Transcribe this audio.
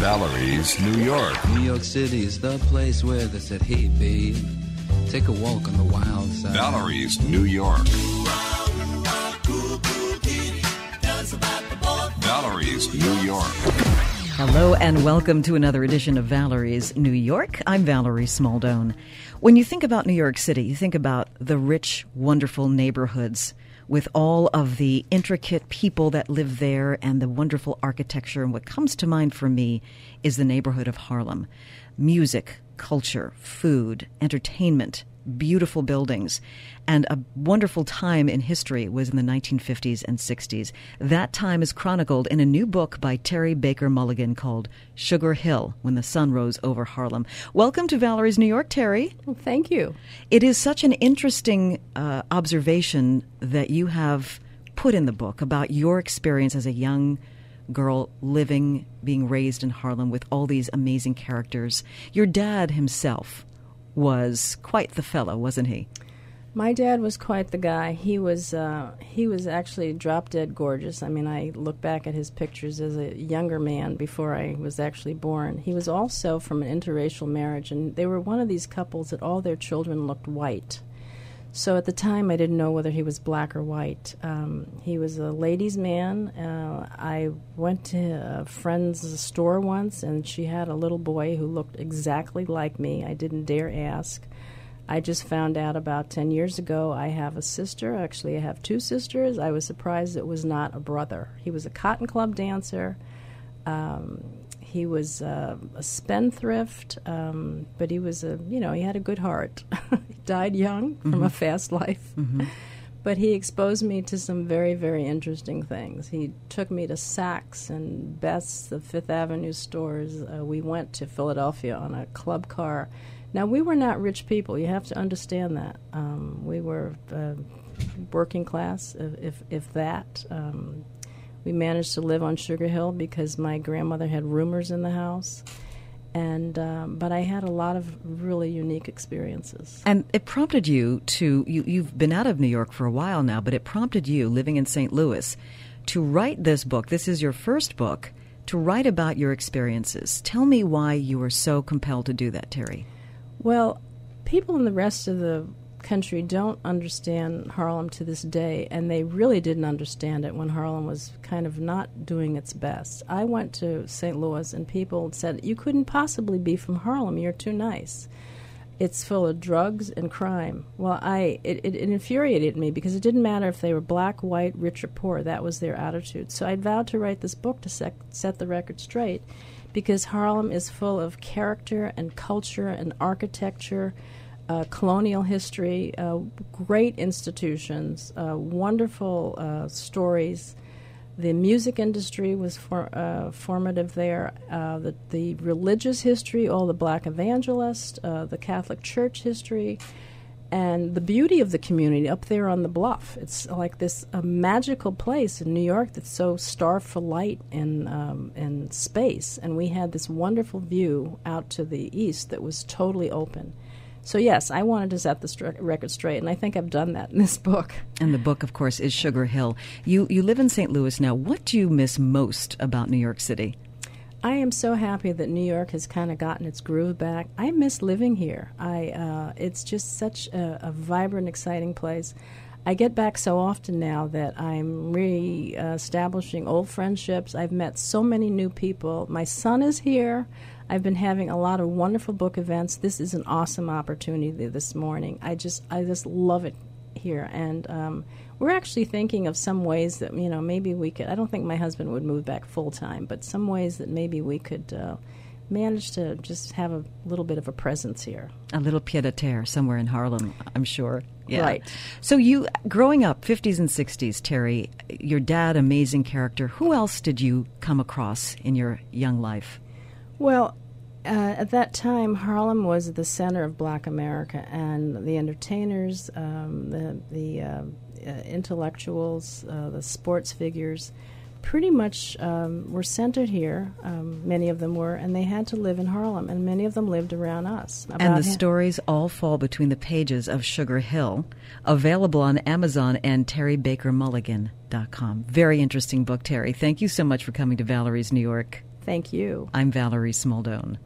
Valerie's New York. New York City is the place where they said, hey, babe, take a walk on the wild side. Valerie's New York. Valerie's New York. Hello and welcome to another edition of Valerie's New York. I'm Valerie Smaldone. When you think about New York City, you think about the rich, wonderful neighborhoods with all of the intricate people that live there and the wonderful architecture. And what comes to mind for me is the neighborhood of Harlem. Music, culture, food, entertainment, beautiful buildings. And a wonderful time in history was in the 1950s and 60s. That time is chronicled in a new book by Terry Baker Mulligan called Sugar Hill When the Sun Rose Over Harlem. Welcome to Valerie's New York, Terry. Well, thank you. It is such an interesting uh, observation that you have put in the book about your experience as a young girl living, being raised in Harlem with all these amazing characters. Your dad himself was quite the fellow, wasn't he? My dad was quite the guy. He was uh, he was actually drop dead gorgeous. I mean, I look back at his pictures as a younger man before I was actually born. He was also from an interracial marriage, and they were one of these couples that all their children looked white. So at the time, I didn't know whether he was black or white. Um, he was a ladies' man. Uh, I went to a friend's store once, and she had a little boy who looked exactly like me. I didn't dare ask. I just found out about 10 years ago I have a sister. Actually, I have two sisters. I was surprised it was not a brother. He was a cotton club dancer. Um, he was uh, a spendthrift, um, but he was a you know he had a good heart. he died young mm-hmm. from a fast life, mm-hmm. but he exposed me to some very very interesting things. He took me to Saks and Best, the Fifth Avenue stores. Uh, we went to Philadelphia on a club car. Now we were not rich people. You have to understand that um, we were uh, working class, if if that. Um, we managed to live on Sugar Hill because my grandmother had roomers in the house. And um, but I had a lot of really unique experiences. And it prompted you to you, you've been out of New York for a while now, but it prompted you living in St. Louis to write this book. This is your first book to write about your experiences. Tell me why you were so compelled to do that, Terry. Well, people in the rest of the country don't understand Harlem to this day, and they really didn't understand it when Harlem was kind of not doing its best. I went to St. Louis, and people said, You couldn't possibly be from Harlem, you're too nice. It's full of drugs and crime. Well, I it, it, it infuriated me because it didn't matter if they were black, white, rich, or poor. That was their attitude. So I vowed to write this book to sec- set the record straight because Harlem is full of character and culture and architecture uh, colonial history, uh, great institutions, uh, wonderful uh, stories. The music industry was for, uh, formative there. The, the religious history, all the black evangelists, the Catholic Church history, and the beauty of the community up there on the bluff. It's like this a magical place in New York that's so starved for light and um, and space. And we had this wonderful view out to the east that was totally open. So, yes, I wanted to set the record straight, and I think I've done that in this book. And the book, of course, is Sugar Hill. You, you live in St. Louis now. What do you miss most about New York City? I am so happy that New York has kind of gotten its groove back. I miss living here. I, uh, it's just such a, a vibrant, exciting place. I get back so often now that I'm re-establishing old friendships. I've met so many new people. My son is here. I've been having a lot of wonderful book events. This is an awesome opportunity this morning. I just I just love it here, and um, we're actually thinking of some ways that you know maybe we could. I don't think my husband would move back full time, but some ways that maybe we could. Uh, manage to just have a little bit of a presence here. A little pied a terre somewhere in Harlem, I'm sure. Yeah. Right. So you growing up 50s and 60s, Terry, your dad amazing character. Who else did you come across in your young life? Well, uh, at that time, Harlem was the center of Black America, and the entertainers, um, the, the uh, uh, intellectuals, uh, the sports figures, pretty much um, were centered here. Um, many of them were, and they had to live in Harlem, and many of them lived around us. And the stories all fall between the pages of Sugar Hill, available on Amazon and terrybakermulligan.com. Very interesting book, Terry. Thank you so much for coming to Valerie's New York. Thank you. I'm Valerie Smaldone.